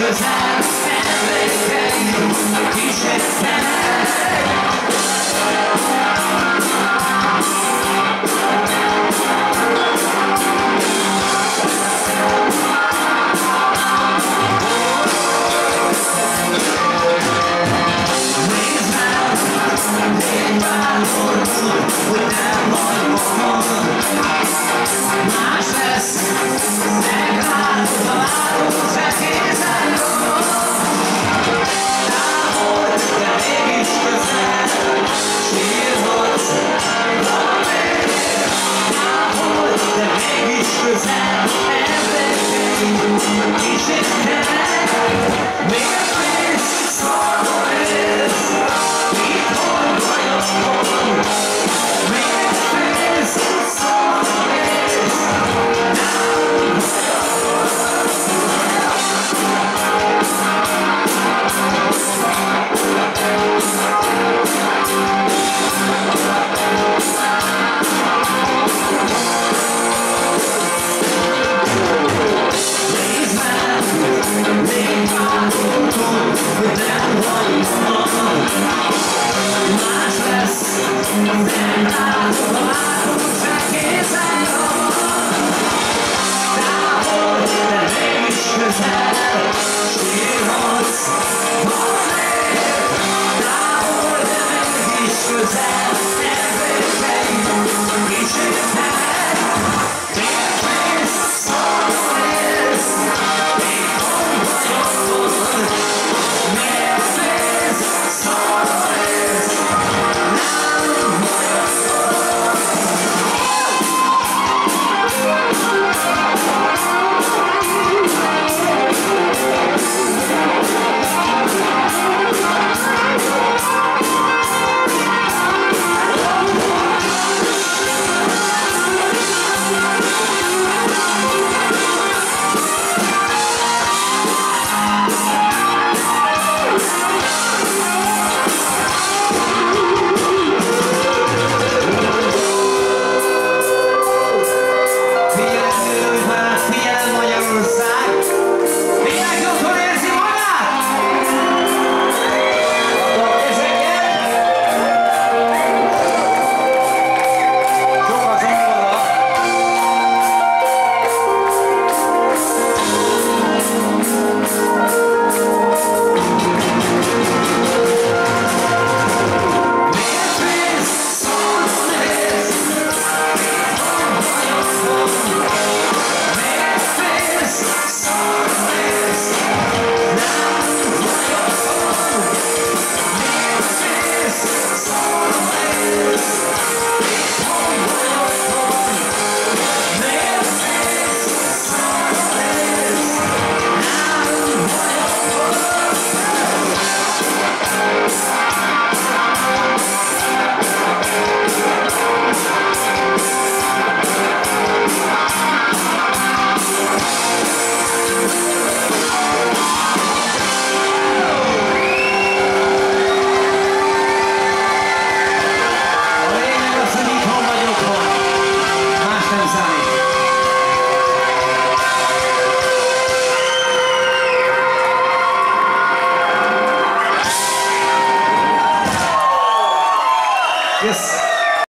Cause I'm family, can you. teach